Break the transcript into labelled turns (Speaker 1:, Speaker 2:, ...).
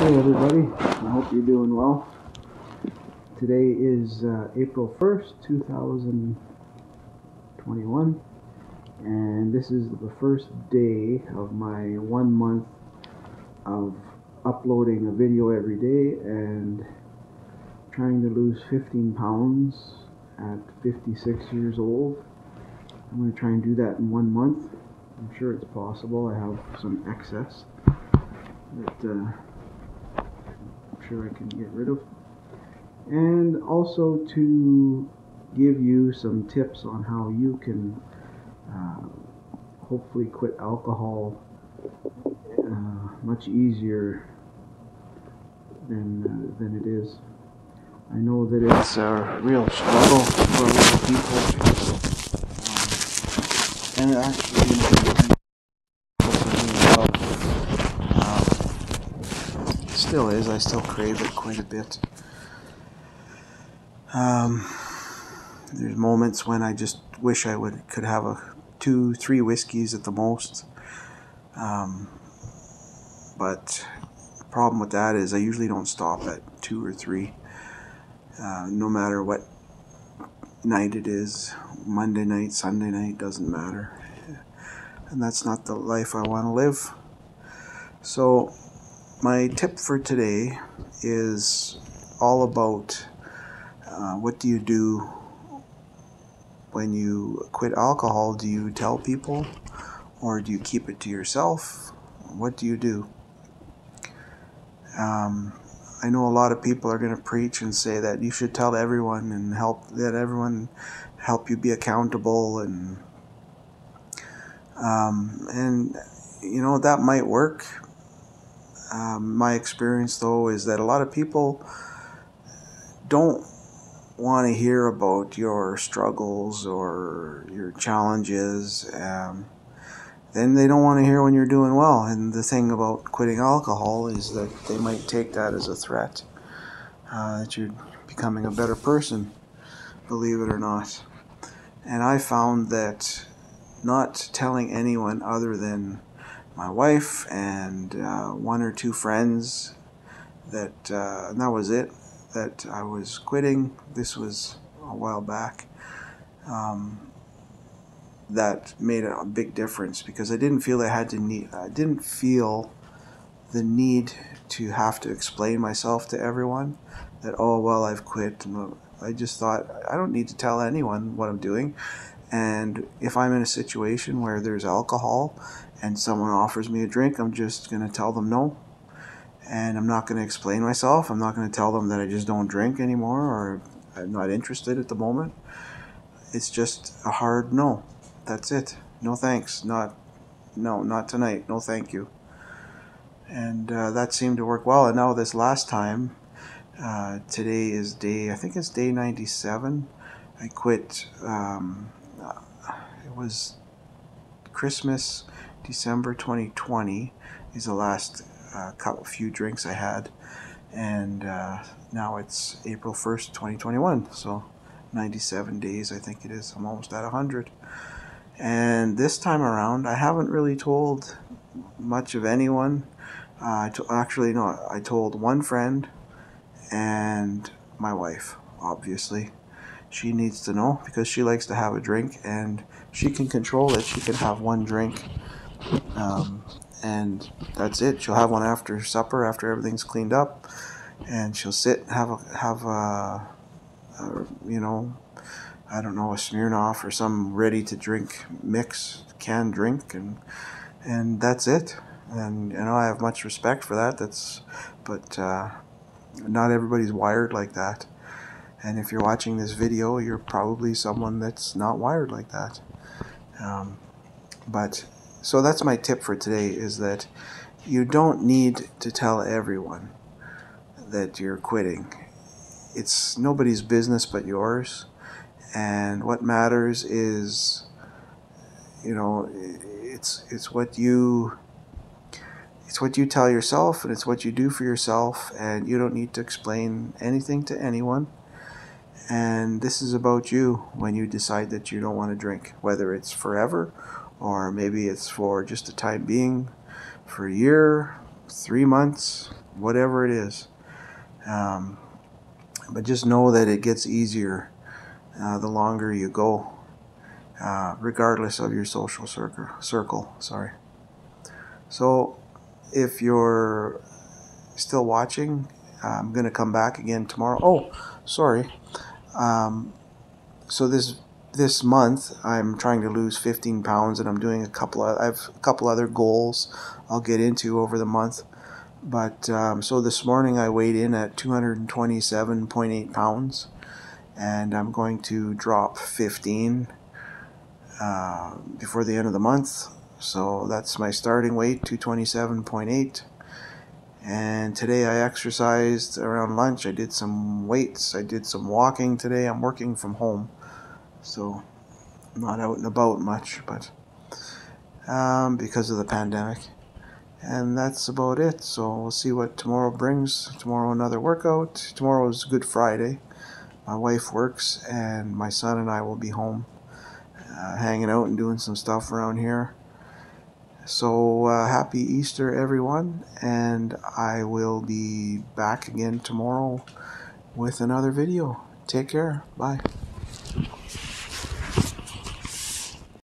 Speaker 1: Hey everybody, I hope you're doing well. Today is uh, April 1st, 2021, and this is the first day of my one month of uploading a video every day and trying to lose 15 pounds at 56 years old. I'm going to try and do that in one month. I'm sure it's possible. I have some excess that uh, sure I can get rid of. And also to give you some tips on how you can uh, hopefully quit alcohol uh, much easier than, uh, than it is. I know that it's a real struggle for a lot of people. Um, and actually, um, still is. I still crave it quite a bit. Um, there's moments when I just wish I would could have a two, three whiskeys at the most. Um, but the problem with that is I usually don't stop at two or three, uh, no matter what night it is. Monday night, Sunday night, doesn't matter. And that's not the life I want to live. So, my tip for today is all about uh, what do you do when you quit alcohol? Do you tell people or do you keep it to yourself? What do you do? Um, I know a lot of people are going to preach and say that you should tell everyone and help that everyone help you be accountable and um, and you know that might work. Um, my experience though is that a lot of people don't want to hear about your struggles or your challenges. Um, then they don't want to hear when you're doing well. And the thing about quitting alcohol is that they might take that as a threat uh, that you're becoming a better person, believe it or not. And I found that not telling anyone other than my wife and uh, one or two friends that, uh, and that was it, that I was quitting. This was a while back. Um, that made a big difference because I didn't feel I had to need I didn't feel the need to have to explain myself to everyone that oh well I've quit I just thought I don't need to tell anyone what I'm doing and if I'm in a situation where there's alcohol and someone offers me a drink I'm just going to tell them no and I'm not going to explain myself I'm not going to tell them that I just don't drink anymore or I'm not interested at the moment it's just a hard no that's it. No thanks. Not, no, not tonight. No thank you. And uh, that seemed to work well. And now this last time, uh, today is day, I think it's day 97. I quit. Um, it was Christmas, December 2020 is the last uh, couple few drinks I had. And uh, now it's April 1st, 2021. So 97 days, I think it is. I'm almost at 100. And this time around, I haven't really told much of anyone. Uh, I actually, no, I told one friend and my wife, obviously. She needs to know because she likes to have a drink and she can control it. She can have one drink. Um, and that's it. She'll have one after supper, after everything's cleaned up, and she'll sit have a have a, a you know I don't know, a Smirnoff or some ready to drink mix, canned drink, and and that's it. And you know, I have much respect for that. That's, but uh, not everybody's wired like that. And if you're watching this video, you're probably someone that's not wired like that. Um, but so that's my tip for today: is that you don't need to tell everyone that you're quitting. It's nobody's business but yours. And what matters is you know it's it's what you it's what you tell yourself and it's what you do for yourself. And you don't need to explain anything to anyone. And this is about you when you decide that you don't want to drink whether it's forever or maybe it's for just a time being for a year three months whatever it is. Um, but just know that it gets easier uh, the longer you go, uh, regardless of your social circle. Circle, sorry. So, if you're still watching, I'm gonna come back again tomorrow. Oh, sorry. Um, so this this month I'm trying to lose 15 pounds, and I'm doing a couple of I have a couple other goals I'll get into over the month. But um, so this morning I weighed in at 227.8 pounds, and I'm going to drop 15 uh, before the end of the month. So that's my starting weight, 227.8. And today I exercised around lunch. I did some weights. I did some walking today. I'm working from home, so I'm not out and about much, but um, because of the pandemic. And that's about it. So we'll see what tomorrow brings. Tomorrow another workout. Tomorrow is Good Friday. My wife works, and my son and I will be home, uh, hanging out and doing some stuff around here. So uh, happy Easter, everyone, and I will be back again tomorrow with another video. Take care. Bye.